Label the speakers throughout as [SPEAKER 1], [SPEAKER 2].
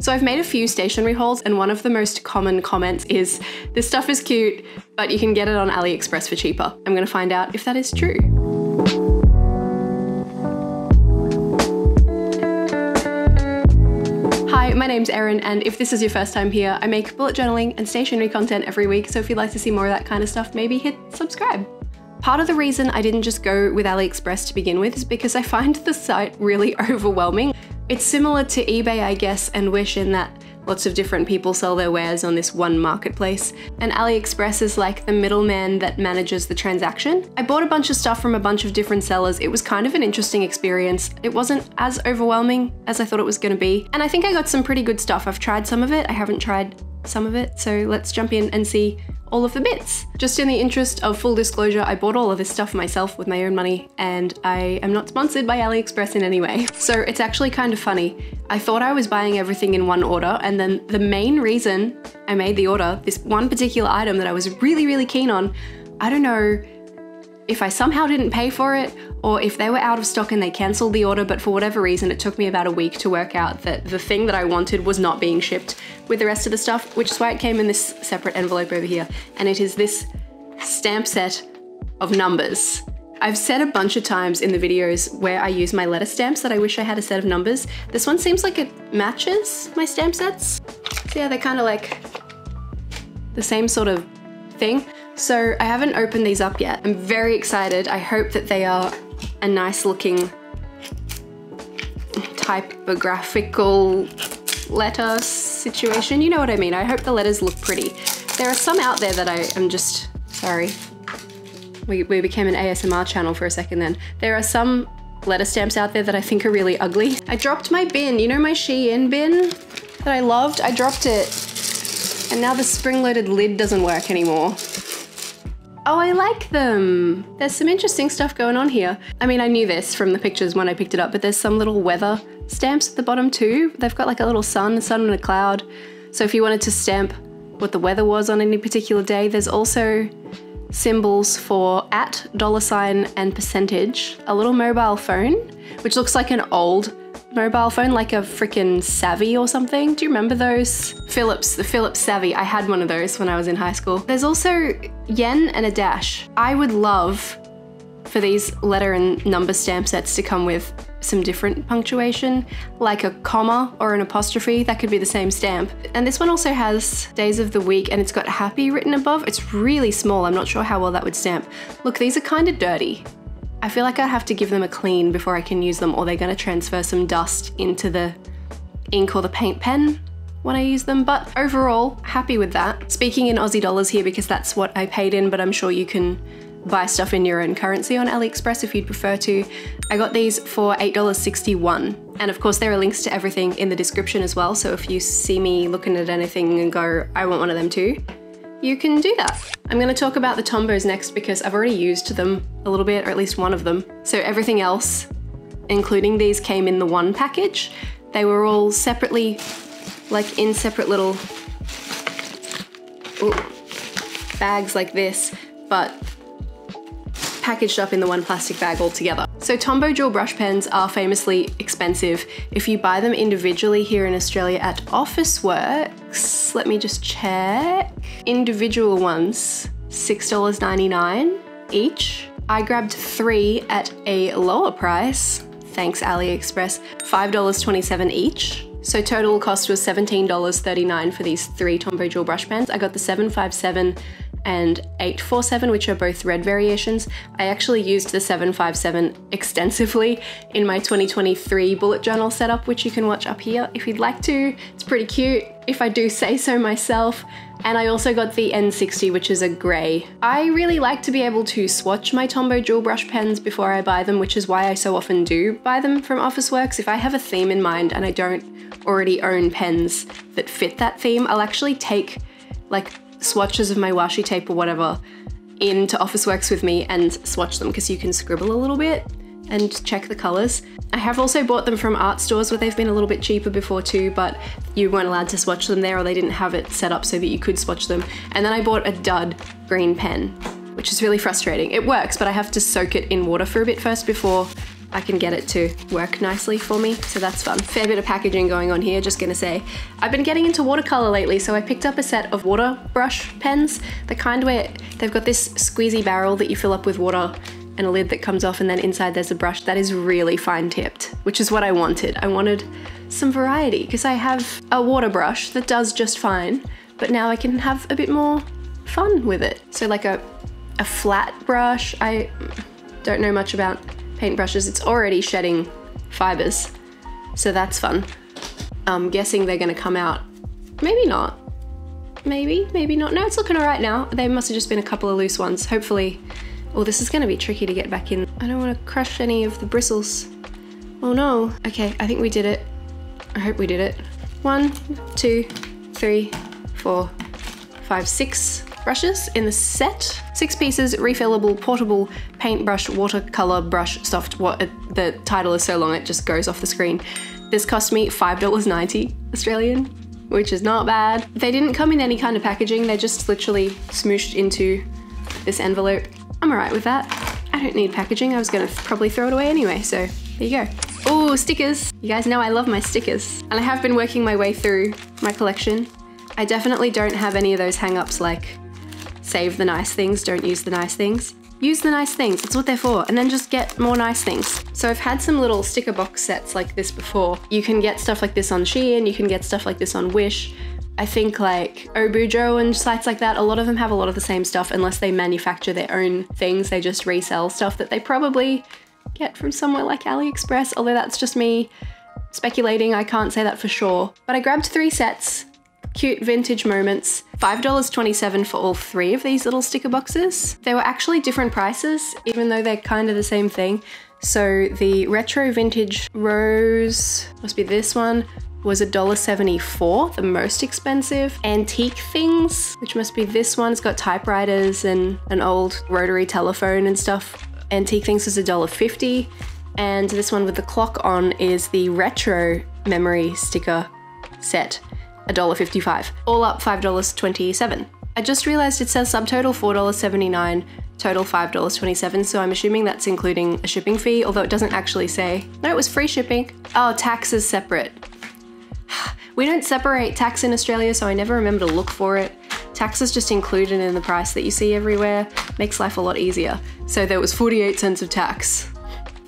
[SPEAKER 1] So I've made a few stationery hauls and one of the most common comments is, this stuff is cute, but you can get it on AliExpress for cheaper. I'm gonna find out if that is true. Hi, my name's Erin, and if this is your first time here, I make bullet journaling and stationery content every week, so if you'd like to see more of that kind of stuff, maybe hit subscribe. Part of the reason I didn't just go with AliExpress to begin with is because I find the site really overwhelming. It's similar to eBay, I guess, and Wish in that lots of different people sell their wares on this one marketplace, and AliExpress is like the middleman that manages the transaction. I bought a bunch of stuff from a bunch of different sellers. It was kind of an interesting experience. It wasn't as overwhelming as I thought it was going to be, and I think I got some pretty good stuff. I've tried some of it, I haven't tried some of it, so let's jump in and see all of the bits. Just in the interest of full disclosure, I bought all of this stuff myself with my own money and I am not sponsored by AliExpress in any way. So it's actually kind of funny. I thought I was buying everything in one order and then the main reason I made the order, this one particular item that I was really, really keen on, I don't know if I somehow didn't pay for it or if they were out of stock and they cancelled the order, but for whatever reason, it took me about a week to work out that the thing that I wanted was not being shipped with the rest of the stuff, which is why it came in this separate envelope over here. And it is this stamp set of numbers. I've said a bunch of times in the videos where I use my letter stamps that I wish I had a set of numbers. This one seems like it matches my stamp sets. So yeah, they're kind of like the same sort of thing. So I haven't opened these up yet. I'm very excited. I hope that they are a nice looking typographical letter situation. You know what I mean. I hope the letters look pretty. There are some out there that I am just, sorry. We, we became an ASMR channel for a second then. There are some letter stamps out there that I think are really ugly. I dropped my bin, you know my Shein bin that I loved? I dropped it and now the spring-loaded lid doesn't work anymore. Oh, I like them. There's some interesting stuff going on here. I mean, I knew this from the pictures when I picked it up, but there's some little weather stamps at the bottom too. They've got like a little sun, a sun and a cloud. So if you wanted to stamp what the weather was on any particular day, there's also symbols for at, dollar sign, and percentage. A little mobile phone, which looks like an old mobile phone, like a freaking Savvy or something. Do you remember those? Philips, the Philips Savvy. I had one of those when I was in high school. There's also yen and a dash. I would love for these letter and number stamp sets to come with some different punctuation, like a comma or an apostrophe, that could be the same stamp. And this one also has days of the week and it's got happy written above. It's really small, I'm not sure how well that would stamp. Look, these are kind of dirty. I feel like I have to give them a clean before I can use them or they're gonna transfer some dust into the ink or the paint pen when I use them, but overall, happy with that. Speaking in Aussie dollars here because that's what I paid in, but I'm sure you can buy stuff in your own currency on AliExpress if you'd prefer to. I got these for $8.61. And of course, there are links to everything in the description as well. So if you see me looking at anything and go, I want one of them too, you can do that. I'm gonna talk about the Tombows next because I've already used them a little bit, or at least one of them. So everything else, including these, came in the one package. They were all separately, like in separate little ooh, bags like this, but packaged up in the one plastic bag altogether. So Tombow dual brush pens are famously expensive. If you buy them individually here in Australia at Officeworks, let me just check. Individual ones, $6.99 each. I grabbed three at a lower price, thanks AliExpress, $5.27 each. So total cost was $17.39 for these three Tombow dual brush pens. I got the 757 and 847, which are both red variations. I actually used the 757 extensively in my 2023 bullet journal setup, which you can watch up here if you'd like to. It's pretty cute, if I do say so myself. And I also got the N60, which is a grey. I really like to be able to swatch my Tombow dual brush pens before I buy them, which is why I so often do buy them from Officeworks. If I have a theme in mind and I don't already own pens that fit that theme, I'll actually take like swatches of my washi tape or whatever into Officeworks with me and swatch them because you can scribble a little bit and check the colors. I have also bought them from art stores where they've been a little bit cheaper before too, but you weren't allowed to swatch them there or they didn't have it set up so that you could swatch them. And then I bought a dud green pen, which is really frustrating. It works, but I have to soak it in water for a bit first before I can get it to work nicely for me, so that's fun. Fair bit of packaging going on here, just gonna say. I've been getting into watercolor lately, so I picked up a set of water brush pens, the kind where they've got this squeezy barrel that you fill up with water and a lid that comes off and then inside there's a brush that is really fine tipped, which is what I wanted. I wanted some variety because I have a water brush that does just fine, but now I can have a bit more fun with it. So like a, a flat brush, I don't know much about paintbrushes. It's already shedding fibers, so that's fun. I'm guessing they're gonna come out, maybe not. Maybe, maybe not. No, it's looking all right now. They must have just been a couple of loose ones. Hopefully, oh, this is gonna be tricky to get back in. I don't wanna crush any of the bristles. Oh no. Okay, I think we did it. I hope we did it. One, two, three, four, five, six brushes in the set. Six pieces, refillable, portable paintbrush, watercolor brush, soft. What uh, the title is so long it just goes off the screen. This cost me $5.90 Australian, which is not bad. They didn't come in any kind of packaging, they're just literally smooshed into this envelope. I'm alright with that. I don't need packaging, I was gonna probably throw it away anyway, so there you go. Oh, stickers. You guys know I love my stickers. And I have been working my way through my collection. I definitely don't have any of those hang-ups like save the nice things, don't use the nice things. Use the nice things, that's what they're for, and then just get more nice things. So I've had some little sticker box sets like this before. You can get stuff like this on Shein, you can get stuff like this on Wish. I think like Obujo and sites like that, a lot of them have a lot of the same stuff unless they manufacture their own things. They just resell stuff that they probably get from somewhere like AliExpress, although that's just me speculating, I can't say that for sure. But I grabbed three sets cute vintage moments. $5.27 for all three of these little sticker boxes. They were actually different prices, even though they're kind of the same thing. So the retro vintage rose, must be this one, was $1.74, the most expensive. Antique things, which must be this one, it's got typewriters and an old rotary telephone and stuff. Antique things is $1.50. And this one with the clock on is the retro memory sticker set. $1.55. All up $5.27. I just realised it says subtotal $4.79, total $5.27, so I'm assuming that's including a shipping fee, although it doesn't actually say. No, it was free shipping. Oh, tax is separate. We don't separate tax in Australia, so I never remember to look for it. Tax is just included in the price that you see everywhere. Makes life a lot easier. So there was 48 cents of tax.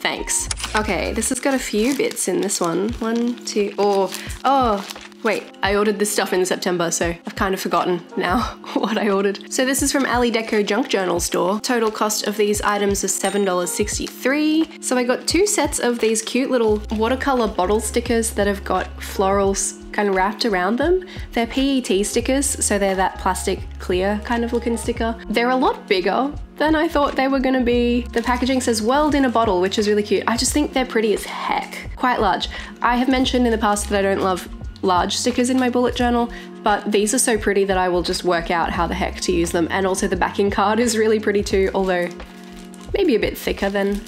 [SPEAKER 1] Thanks. Okay, this has got a few bits in this one. One, two, oh, oh, Wait, I ordered this stuff in September, so I've kind of forgotten now what I ordered. So this is from Ali Deco Junk Journal store. Total cost of these items is $7.63. So I got two sets of these cute little watercolor bottle stickers that have got florals kind of wrapped around them. They're PET stickers, so they're that plastic clear kind of looking sticker. They're a lot bigger than I thought they were gonna be. The packaging says world in a bottle, which is really cute. I just think they're pretty as heck. Quite large. I have mentioned in the past that I don't love large stickers in my bullet journal, but these are so pretty that I will just work out how the heck to use them. And also the backing card is really pretty too, although maybe a bit thicker than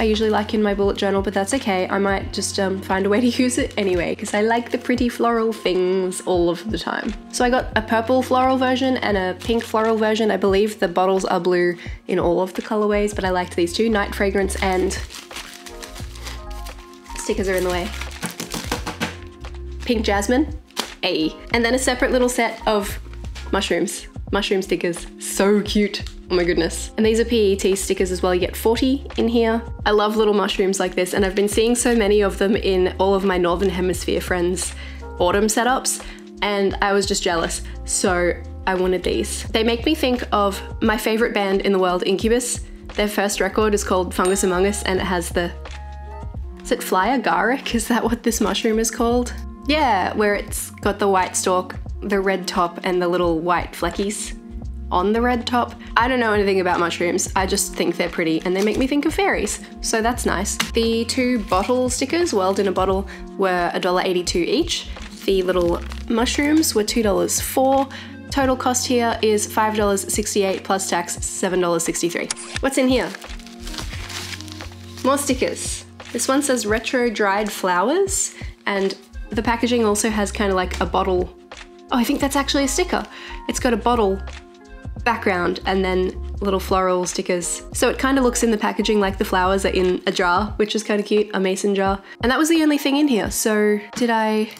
[SPEAKER 1] I usually like in my bullet journal, but that's okay. I might just um, find a way to use it anyway, because I like the pretty floral things all of the time. So I got a purple floral version and a pink floral version. I believe the bottles are blue in all of the colorways, but I liked these two, Night Fragrance and stickers are in the way. Pink Jasmine, A. And then a separate little set of mushrooms, mushroom stickers. So cute. Oh my goodness. And these are PET stickers as well. You get 40 in here. I love little mushrooms like this and I've been seeing so many of them in all of my Northern Hemisphere friends' autumn setups and I was just jealous. So I wanted these. They make me think of my favorite band in the world, Incubus. Their first record is called Fungus Amongus and it has the, is it fly agaric? Is that what this mushroom is called? Yeah, where it's got the white stalk, the red top, and the little white fleckies on the red top. I don't know anything about mushrooms, I just think they're pretty and they make me think of fairies, so that's nice. The two bottle stickers, World in a Bottle, were $1.82 each. The little mushrooms were $2.04. Total cost here is $5.68 plus tax, $7.63. What's in here? More stickers. This one says retro dried flowers and the packaging also has kind of like a bottle. Oh, I think that's actually a sticker. It's got a bottle background and then little floral stickers. So it kind of looks in the packaging like the flowers are in a jar, which is kind of cute, a mason jar. And that was the only thing in here. So did I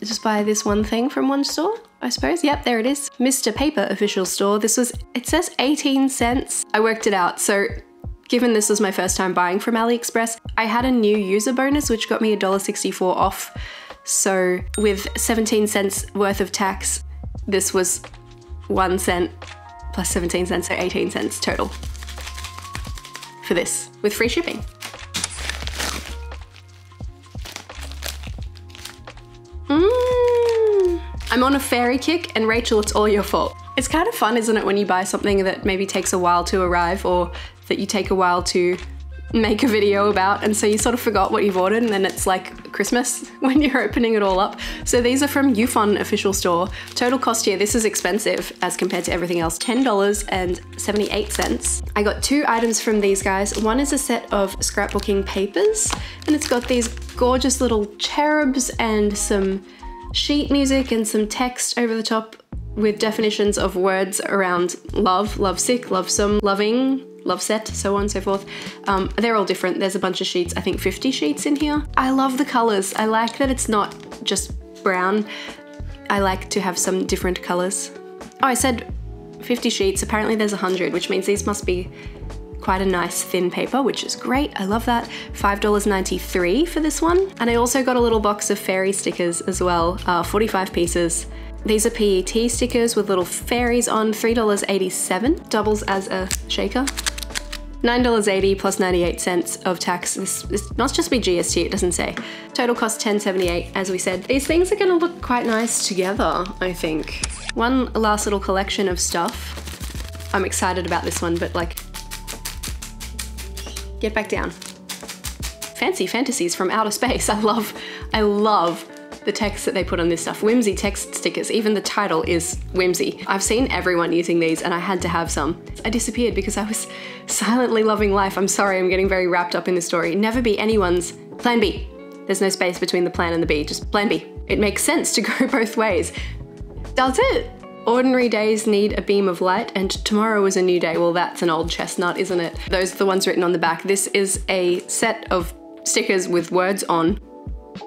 [SPEAKER 1] just buy this one thing from one store? I suppose. Yep, there it is. Mr. Paper official store. This was, it says 18 cents. I worked it out. So given this was my first time buying from AliExpress, I had a new user bonus, which got me $1.64 off. So with 17 cents worth of tax, this was one cent plus 17 cents, so 18 cents total for this with free shipping. Mm. I'm on a fairy kick, and Rachel, it's all your fault. It's kind of fun, isn't it, when you buy something that maybe takes a while to arrive or that you take a while to make a video about and so you sort of forgot what you've ordered and then it's like Christmas when you're opening it all up. So these are from Eufon official store. Total cost here, this is expensive as compared to everything else, $10.78. I got two items from these guys. One is a set of scrapbooking papers and it's got these gorgeous little cherubs and some sheet music and some text over the top with definitions of words around love, love sick, love some, loving, love set, so on and so forth. Um, they're all different. There's a bunch of sheets, I think 50 sheets in here. I love the colors. I like that it's not just brown. I like to have some different colors. Oh, I said 50 sheets. Apparently there's 100, which means these must be quite a nice thin paper, which is great. I love that. $5.93 for this one. And I also got a little box of fairy stickers as well, uh, 45 pieces. These are PET stickers with little fairies on, $3.87, doubles as a shaker. $9.80 plus 98 cents of tax. This, this must just be GST, it doesn't say. Total cost 10.78, as we said. These things are gonna look quite nice together, I think. One last little collection of stuff. I'm excited about this one, but like, get back down. Fancy fantasies from outer space. I love, I love the text that they put on this stuff. Whimsy text stickers, even the title is whimsy. I've seen everyone using these and I had to have some. I disappeared because I was silently loving life. I'm sorry, I'm getting very wrapped up in the story. Never be anyone's plan B. There's no space between the plan and the B, just plan B. It makes sense to go both ways. Does it? Ordinary days need a beam of light, and tomorrow is a new day. Well, that's an old chestnut, isn't it? Those are the ones written on the back. This is a set of stickers with words on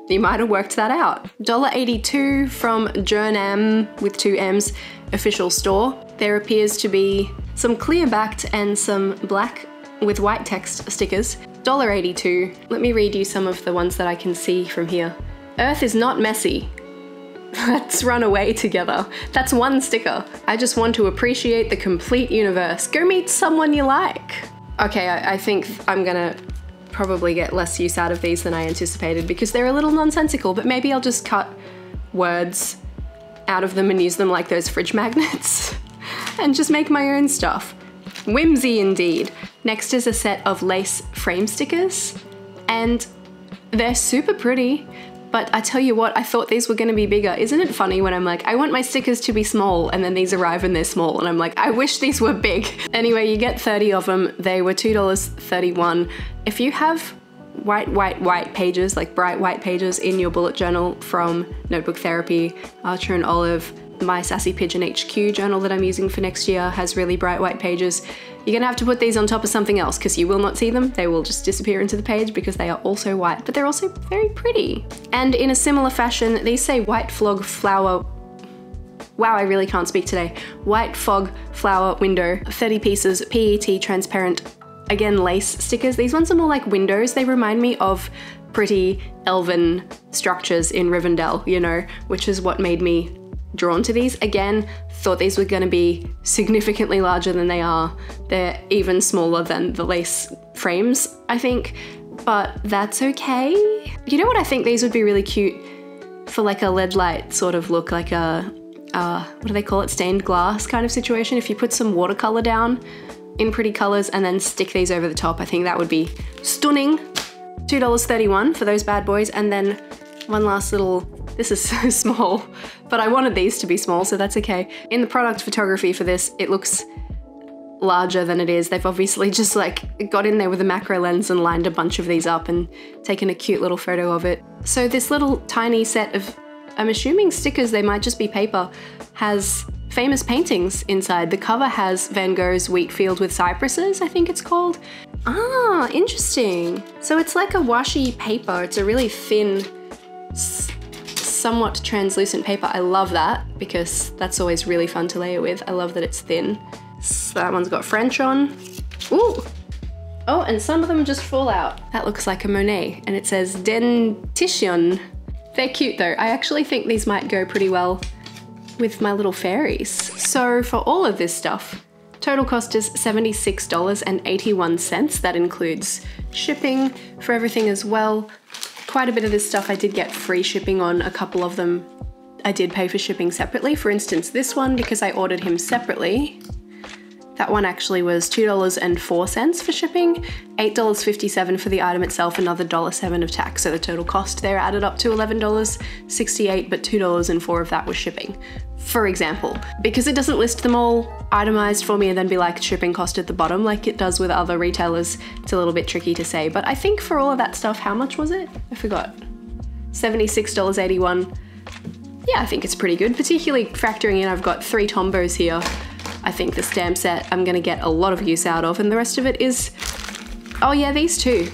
[SPEAKER 1] you might have worked that out. $1.82 from Journamm with two M's official store. There appears to be some clear backed and some black with white text stickers. $1.82. Let me read you some of the ones that I can see from here. Earth is not messy. Let's run away together. That's one sticker. I just want to appreciate the complete universe. Go meet someone you like. Okay, I, I think I'm gonna probably get less use out of these than I anticipated because they're a little nonsensical, but maybe I'll just cut words out of them and use them like those fridge magnets and just make my own stuff. Whimsy indeed. Next is a set of lace frame stickers and they're super pretty. But I tell you what, I thought these were gonna be bigger. Isn't it funny when I'm like, I want my stickers to be small and then these arrive and they're small and I'm like, I wish these were big. Anyway, you get 30 of them. They were $2.31. If you have white, white, white pages, like bright white pages in your bullet journal from Notebook Therapy, Archer and Olive, my Sassy Pigeon HQ journal that I'm using for next year has really bright white pages. You're gonna have to put these on top of something else because you will not see them. They will just disappear into the page because they are also white, but they're also very pretty. And in a similar fashion, these say white flog flower Wow, I really can't speak today. White fog flower window, 30 pieces, PET transparent, again lace stickers. These ones are more like windows. They remind me of pretty elven structures in Rivendell, you know, which is what made me drawn to these. Again, thought these were gonna be significantly larger than they are. They're even smaller than the lace frames, I think, but that's okay. You know what I think these would be really cute for like a lead light sort of look, like a, uh, what do they call it, stained glass kind of situation. If you put some watercolor down in pretty colors and then stick these over the top, I think that would be stunning. $2.31 for those bad boys and then one last little, this is so small, but I wanted these to be small, so that's okay. In the product photography for this, it looks larger than it is. They've obviously just like got in there with a macro lens and lined a bunch of these up and taken a cute little photo of it. So this little tiny set of, I'm assuming stickers, they might just be paper, has famous paintings inside. The cover has Van Gogh's Wheat Field with Cypresses, I think it's called. Ah, interesting. So it's like a washi paper. It's a really thin, somewhat translucent paper. I love that because that's always really fun to layer with. I love that it's thin. So that one's got French on. Ooh, Oh, and some of them just fall out. That looks like a Monet, and it says Dentition. They're cute though. I actually think these might go pretty well with my little fairies. So for all of this stuff, total cost is $76.81. That includes shipping for everything as well. Quite a bit of this stuff I did get free shipping on, a couple of them I did pay for shipping separately. For instance, this one, because I ordered him separately, that one actually was $2.04 for shipping, $8.57 for the item itself, another $1.07 of tax. So the total cost there added up to $11.68, but $2.04 of that was shipping. For example, because it doesn't list them all itemized for me and then be like shipping cost at the bottom like it does with other retailers, it's a little bit tricky to say. But I think for all of that stuff, how much was it? I forgot. $76.81. Yeah, I think it's pretty good, particularly factoring in I've got three Tombows here I think the stamp set I'm gonna get a lot of use out of and the rest of it is, oh yeah, these two.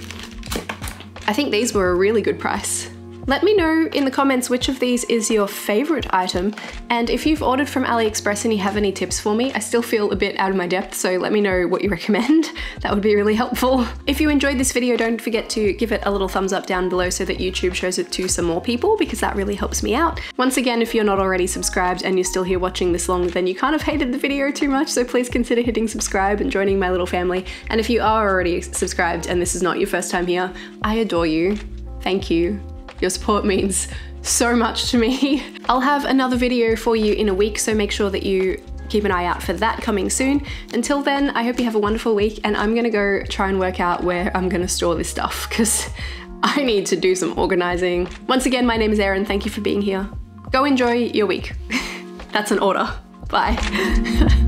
[SPEAKER 1] I think these were a really good price. Let me know in the comments which of these is your favorite item, and if you've ordered from AliExpress and you have any tips for me, I still feel a bit out of my depth, so let me know what you recommend. That would be really helpful. If you enjoyed this video, don't forget to give it a little thumbs up down below so that YouTube shows it to some more people, because that really helps me out. Once again, if you're not already subscribed and you're still here watching this long, then you kind of hated the video too much, so please consider hitting subscribe and joining my little family. And if you are already subscribed and this is not your first time here, I adore you. Thank you. Your support means so much to me. I'll have another video for you in a week, so make sure that you keep an eye out for that coming soon. Until then, I hope you have a wonderful week and I'm gonna go try and work out where I'm gonna store this stuff because I need to do some organizing. Once again, my name is Erin. Thank you for being here. Go enjoy your week. That's an order. Bye.